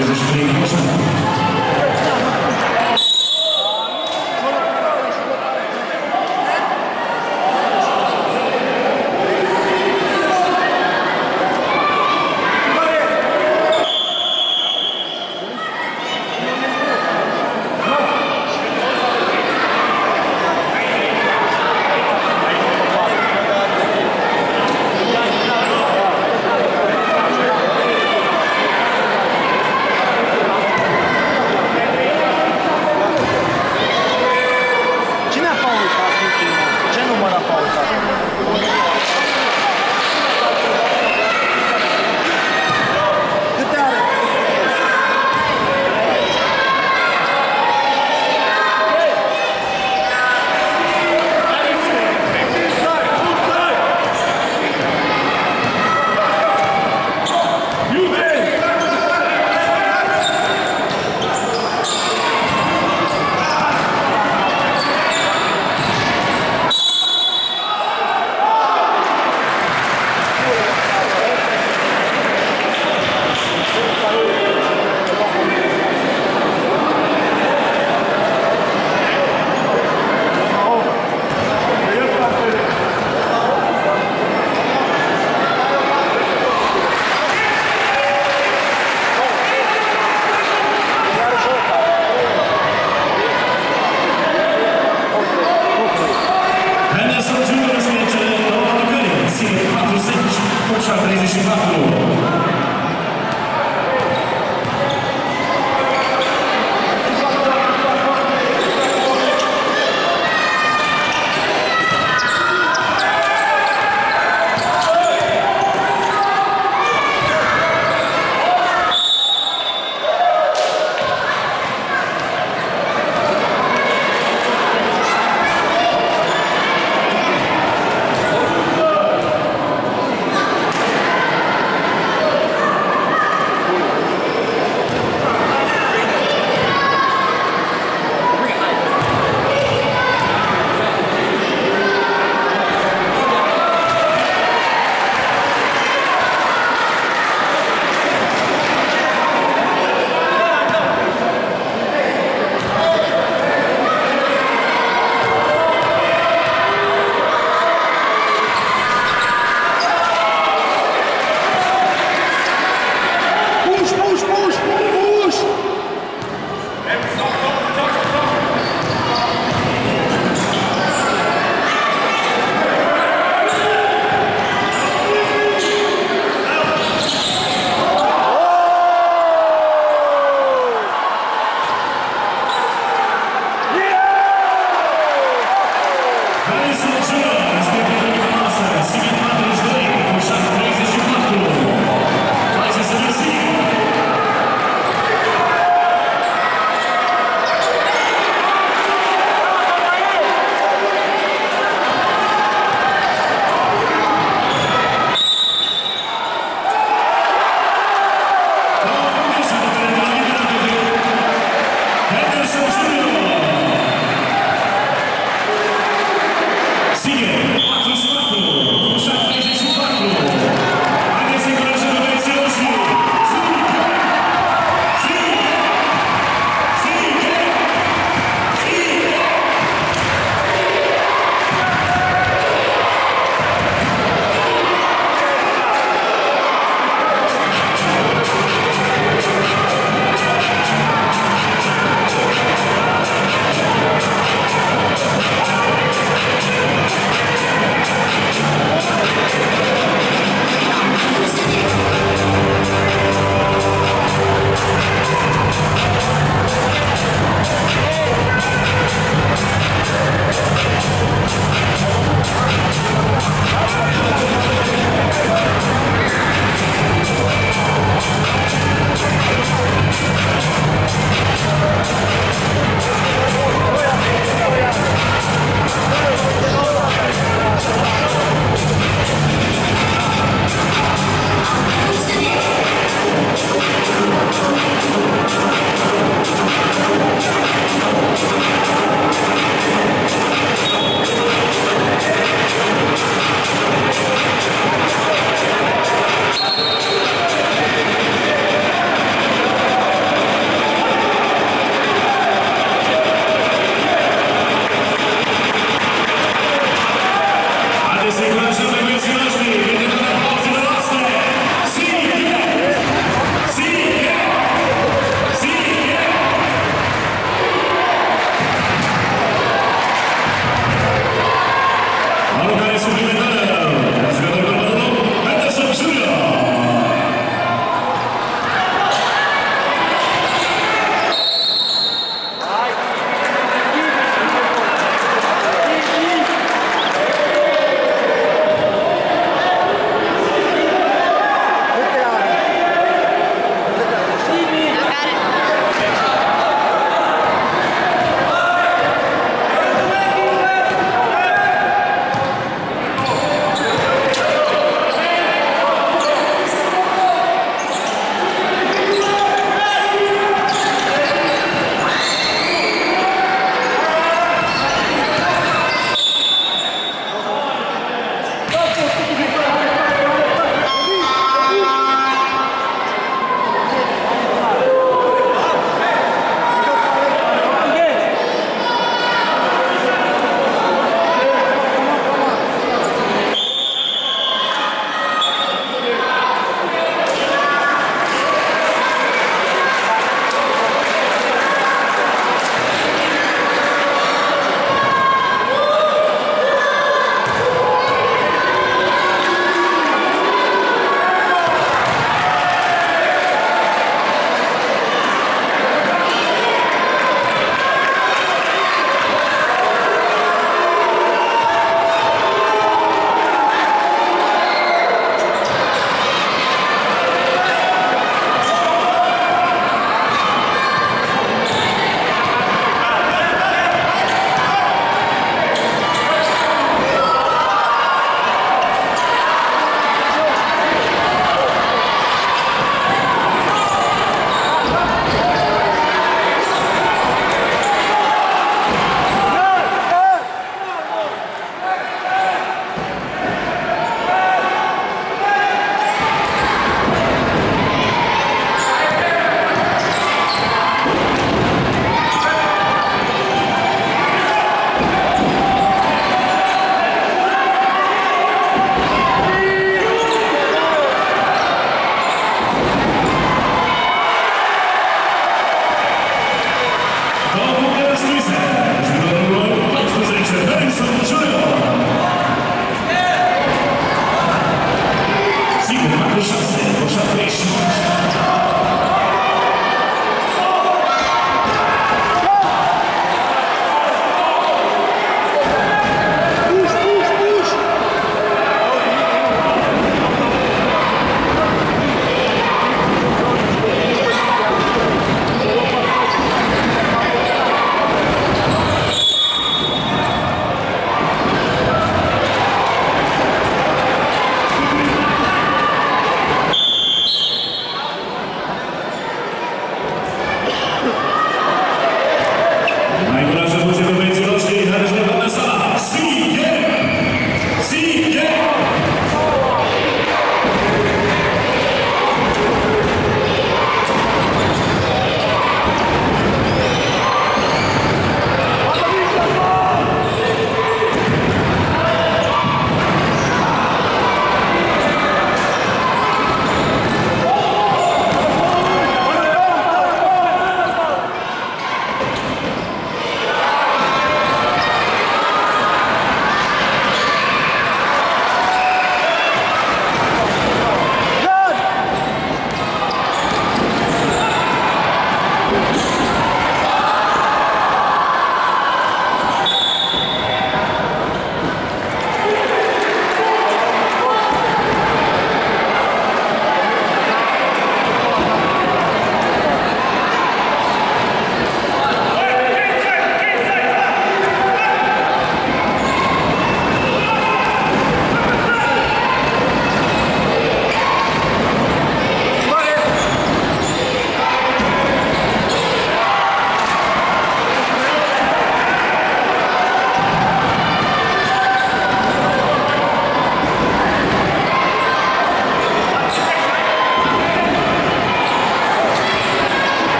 This is Steve Wilson.